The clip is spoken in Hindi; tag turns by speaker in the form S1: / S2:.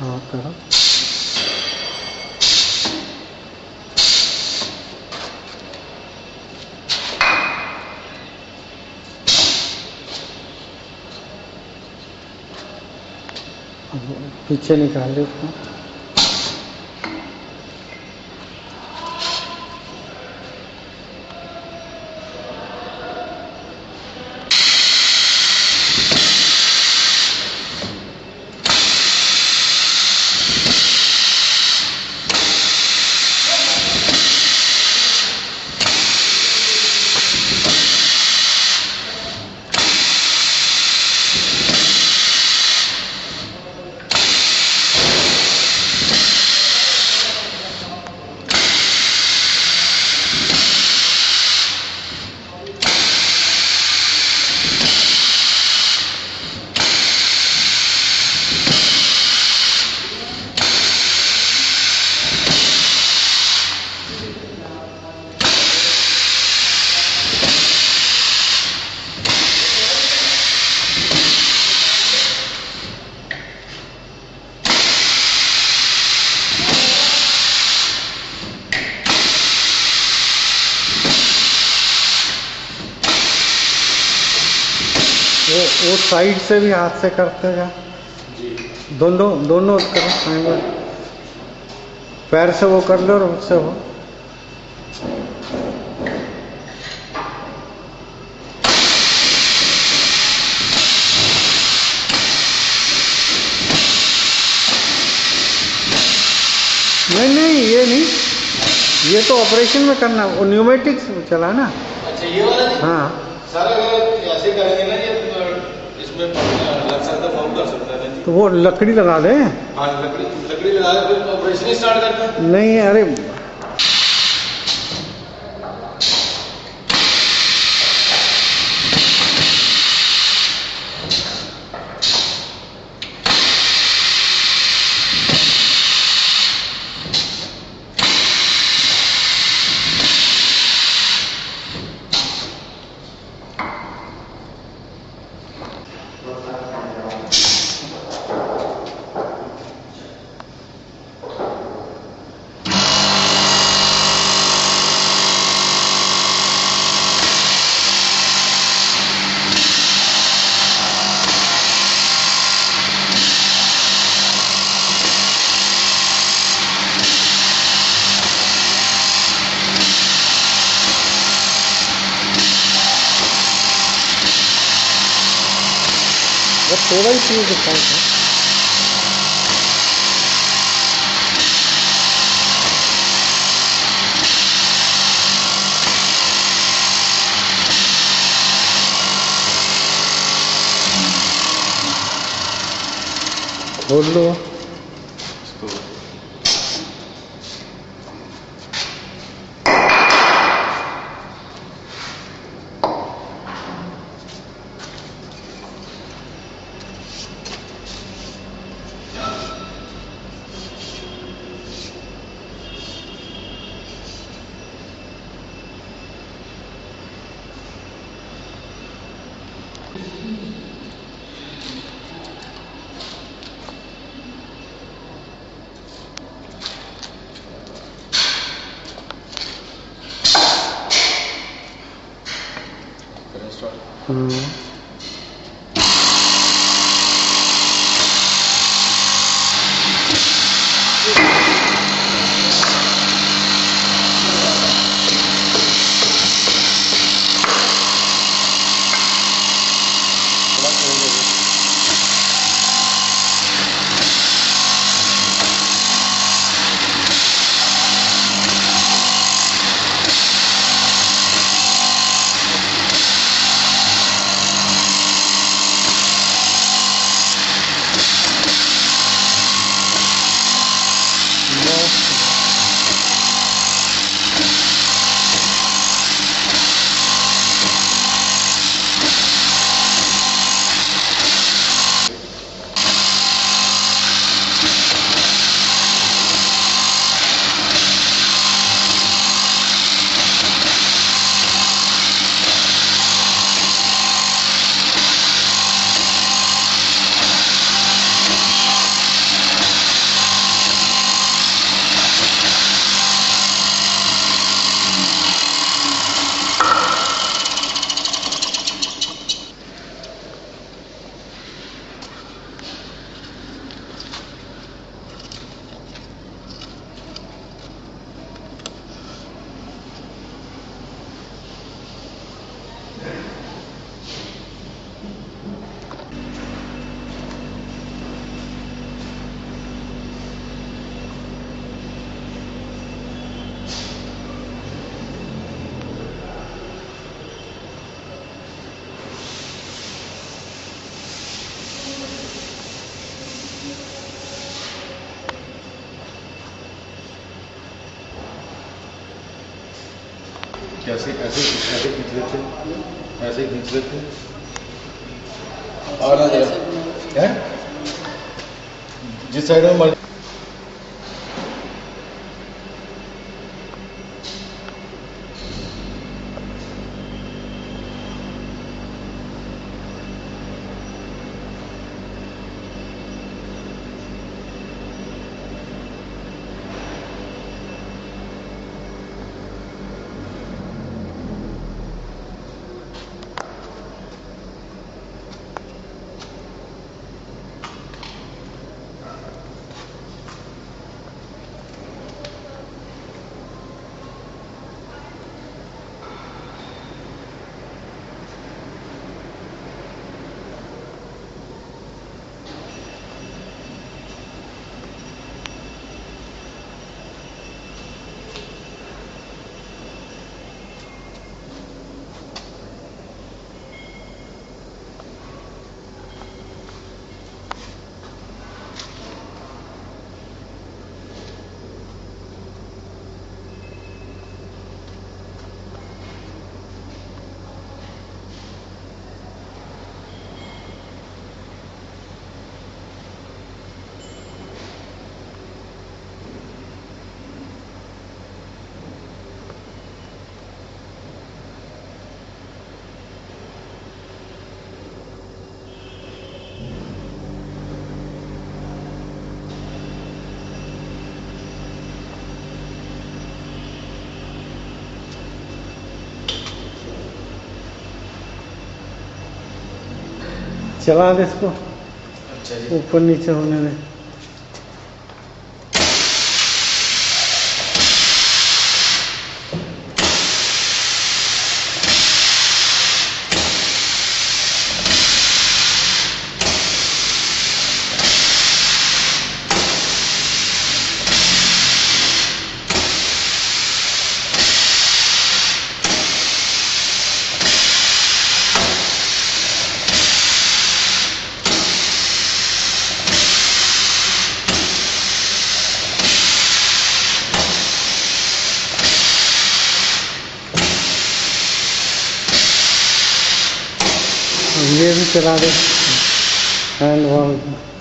S1: करो। पीछे निकाल दे उसको। वो साइड से भी हाथ से करते क्या दोनों दोनों करो triangle। पैर से वो कर लो और उससे वो। नहीं नहीं ये नहीं। ये तो ऑपरेशन में करना वो न्यूमेटिक्स चला ना।
S2: अच्छा ये वाला
S1: हाँ।
S2: सर अगर ऐसे करेंगे ना ये तो इसमें लग कर सकता है
S1: तो वो लकड़ी लगा दें?
S2: हाँ लकड़ी लकड़ी लगा दे फिर ऑपरेशन स्टार्ट करते हैं।
S1: नहीं अरे Половинки языка. Bonjour.
S2: कैसे ऐसे ऐसे खींच लेते ऐसे खींच लेते और आ जाए हैं जिस साइड में
S1: चला दे इसको ऊपर नीचे होने में। ये it हैंड वॉल